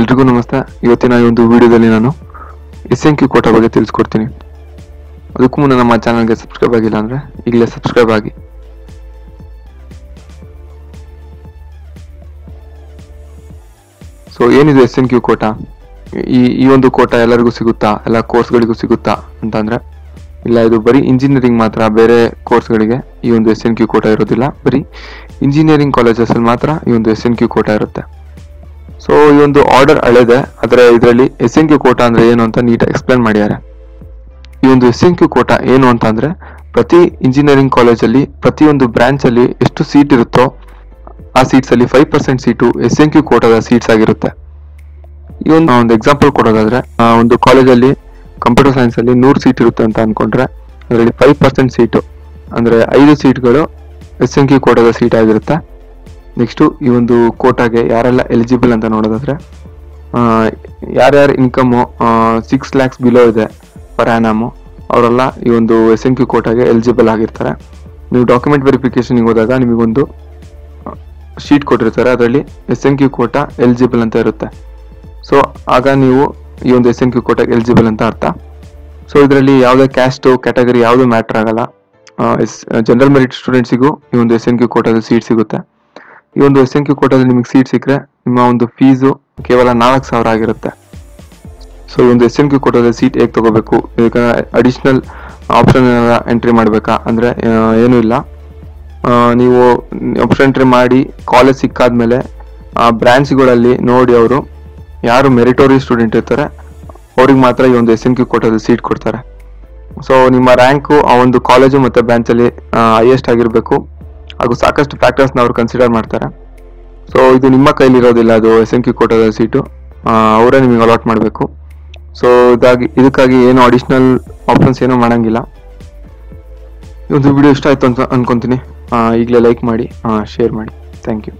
ಎಲ್ರಿಗೂ ನಮಸ್ತೆ. ಇವತ್ತಿನ ಈ ಒಂದು ವಿಡಿಯೋದಲ್ಲಿ ನಾನು ಎಸ್ ಎನ್ ಕ್ಯೂ ಕೋಟಾ ಬಗ್ಗೆ ತಿಳಿಸ್ಕೊಡ್ತೀನಿ. ಅದಕ್ಕೂ ಮುನ್ನ ನಮ್ಮ ಚಾನಲ್ಗೆ ಸಬ್ಸ್ಕ್ರೈಬ್ ಆಗಿಲ್ಲ ಅಂದರೆ ಈಗಲೇ ಸಬ್ಸ್ಕ್ರೈಬ್ ಆಗಿ. ಸೊ ಏನಿದೆ ಎಸ್ ಎನ್ ಕ್ಯೂ ಕೋಟಾ? ಈ ಈ ಒಂದು ಕೋಟಾ ಎಲ್ಲರಿಗೂ ಸಿಗುತ್ತಾ? ಎಲ್ಲ ಕೋರ್ಸ್ಗಳಿಗೂ ಸಿಗುತ್ತಾ ಅಂತಂದ್ರೆ, ಇಲ್ಲ, ಇದು ಬರೀ ಇಂಜಿನಿಯರಿಂಗ್ ಮಾತ್ರ, ಬೇರೆ ಕೋರ್ಸ್ಗಳಿಗೆ ಈ ಒಂದು ಎಸ್ ಎನ್ ಕ್ಯೂ ಕೋಟಾ ಇರೋದಿಲ್ಲ. ಬರೀ ಇಂಜಿನಿಯರಿಂಗ್ ಕಾಲೇಜಸಲ್ಲಿ ಮಾತ್ರ ಈ ಒಂದು ಎಸ್ ಎನ್ ಕ್ಯೂ ಕೋಟಾ ಇರುತ್ತೆ. ಸೊ ಈ ಒಂದು ಆರ್ಡರ್ ಅಳೆದೆ. ಆದರೆ ಇದರಲ್ಲಿ ಎಸ್ ಎನ್ ಕ್ಯೂ ಕೋಟಾ ಅಂದ್ರೆ ಏನು ಅಂತ ನೀಟಾಗಿ ಎಕ್ಸ್ಪ್ಲೇನ್ ಮಾಡಿದ್ದಾರೆ. ಈ ಒಂದು ಎಸ್ ಎನ್ ಕ್ಯೂ ಕೋಟಾ ಏನು ಅಂತ ಅಂದರೆ ಪ್ರತಿ ಇಂಜಿನಿಯರಿಂಗ್ ಕಾಲೇಜಲ್ಲಿ ಪ್ರತಿಯೊಂದು ಬ್ರಾಂಚ್ ಅಲ್ಲಿ ಎಷ್ಟು ಸೀಟ್ ಇರುತ್ತೋ ಆ ಸೀಟ್ಸ್ ಅಲ್ಲಿ five percent seat S N Q ಕೋಟಾದ seats ಆಗಿರುತ್ತೆ. ಈ ಒಂದು ಒಂದು ಎಕ್ಸಾಂಪಲ್ ಕೊಡೋದಾದ್ರೆ ಒಂದು ಕಾಲೇಜಲ್ಲಿ ಕಂಪ್ಯೂಟರ್ ಸೈನ್ಸ್ ಅಲ್ಲಿ ನೂರು ಸೀಟ್ ಇರುತ್ತೆ ಅಂತ ಅನ್ಕೊಂಡ್ರೆ, ಅದರಲ್ಲಿ ಫೈವ್ ಪರ್ಸೆಂಟ್ ಸೀಟು ಅಂದ್ರೆ ಐದು ಸೀಟ್ಗಳು ಎಸ್ ಎನ್ ಕ್ಯೂ ಕೋಟಾದ ಸೀಟ್ ಆಗಿರುತ್ತೆ. ನೆಕ್ಸ್ಟು ಈ ಒಂದು ಕೋಟಾಗೆ ಯಾರೆಲ್ಲ ಎಲಿಜಿಬಲ್ ಅಂತ ನೋಡೋದಾದ್ರೆ ಯಾರ್ಯಾರ ಇನ್ಕಮು ಸಿಕ್ಸ್ ಲ್ಯಾಕ್ಸ್ ಬಿಲೋ ಇದೆ ಪರ್ ಆ್ಯನಮು ಅವರೆಲ್ಲ ಈ ಒಂದು ಎಸ್ ಎನ್ ಕ್ಯೂ ಕೋಟಾಗೆ ಎಲಿಜಿಬಲ್ ಆಗಿರ್ತಾರೆ. ನೀವು ಡಾಕ್ಯುಮೆಂಟ್ ವೆರಿಫಿಕೇಶನ್ಗೆ ಹೋದಾಗ ನಿಮಗೊಂದು ಶೀಟ್ ಕೊಟ್ಟಿರ್ತಾರೆ. ಅದರಲ್ಲಿ S N Q quota eligible ಅಂತ ಇರುತ್ತೆ. ಸೊ ಆಗ ನೀವು ಈ ಒಂದು ಎಸ್ ಎನ್ ಕ್ಯೂ ಕೋಟಾಗೆ ಎಲಿಜಿಬಲ್ ಅಂತ ಅರ್ಥ. ಸೊ ಇದರಲ್ಲಿ ಯಾವುದೇ ಕ್ಯಾಸ್ಟು ಕ್ಯಾಟಗರಿ ಯಾವುದೂ ಮ್ಯಾಟ್ರ್ ಆಗಲ್ಲ. ಎಸ್ ಜನರಲ್ ಮೆರಿಟ್ ಸ್ಟೂಡೆಂಟ್ಸಿಗೂ ಈ ಒಂದು ಎಸ್ ಎನ್ ಕ್ಯೂ ಕೋಟಾದ ಸೀಟ್ ಸಿಗುತ್ತೆ. ಈ ಒಂದು ಎಸ್ ಎನ್ ಕ್ಯೂ ಕೋಟಾದಲ್ಲಿ ನಿಮಗೆ ಸೀಟ್ ಸಿಕ್ಕರೆ ನಿಮ್ಮ ಒಂದು ಫೀಸು ಕೇವಲ ನಾಲ್ಕು ಸಾವಿರ ಆಗಿರುತ್ತೆ. ಸೊ ಈ ಒಂದು ಎಸ್ ಎನ್ ಕ್ಯೂ ಕೋಟಾದಲ್ಲಿ ಸೀಟ್ ಹೇಗೆ ತಗೋಬೇಕು? ಈಗ ಅಡಿಷ್ನಲ್ ಆಪ್ಷನ್ ಎಂಟ್ರಿ ಮಾಡಬೇಕಾ? ಅಂದರೆ ಏನೂ ಇಲ್ಲ. ನೀವು ಆಪ್ಷನ್ ಎಂಟ್ರಿ ಮಾಡಿ ಕಾಲೇಜ್ ಸಿಕ್ಕಾದ್ಮೇಲೆ, ಆ ಬ್ರ್ಯಾಂಚ್ಗಳಲ್ಲಿ ನೋಡಿ ಅವರು ಯಾರು ಮೆರಿಟೋರಿ ಸ್ಟೂಡೆಂಟ್ ಇರ್ತಾರೆ, ಅವ್ರಿಗೆ ಮಾತ್ರ ಈ ಒಂದು ಎಸ್ ಎನ್ ಕ್ಯೂ ಕೋಟಾದಲ್ಲಿ ಸೀಟ್ ಕೊಡ್ತಾರೆ. ಸೊ ನಿಮ್ಮ ರ್ಯಾಂಕು ಆ ಒಂದು ಕಾಲೇಜು ಮತ್ತು ಬ್ರ್ಯಾಂಚಲ್ಲಿ ಹೈಯೆಸ್ಟ್ ಆಗಿರಬೇಕು. ಹಾಗೂ ಸಾಕಷ್ಟು ಫ್ಯಾಕ್ಟರ್ಸ್ನ ಅವರು ಕನ್ಸಿಡರ್ ಮಾಡ್ತಾರೆ. ಸೊ ಇದು ನಿಮ್ಮ ಕೈಲಿರೋದಿಲ್ಲ, ಅದು ಎಸ್ ಎನ್ ಕ್ಯೂ ಕೋಟಾದ ಸೀಟು ಅವರೇ ನಿಮಗೆ ಅಲಾಟ್ ಮಾಡಬೇಕು. ಸೊ ಇದಾಗಿ, ಇದಕ್ಕಾಗಿ ಏನು ಅಡಿಷ್ನಲ್ ಆಪ್ಷನ್ಸ್ ಏನೂ ಮಾಡೋಂಗಿಲ್ಲ. ಒಂದು ವಿಡಿಯೋ ಇಷ್ಟ ಆಯಿತು ಅಂತ ಅನ್ಕೊಂತೀನಿ. ಈಗಲೇ ಲೈಕ್ ಮಾಡಿ ಶೇರ್ ಮಾಡಿ. Thank you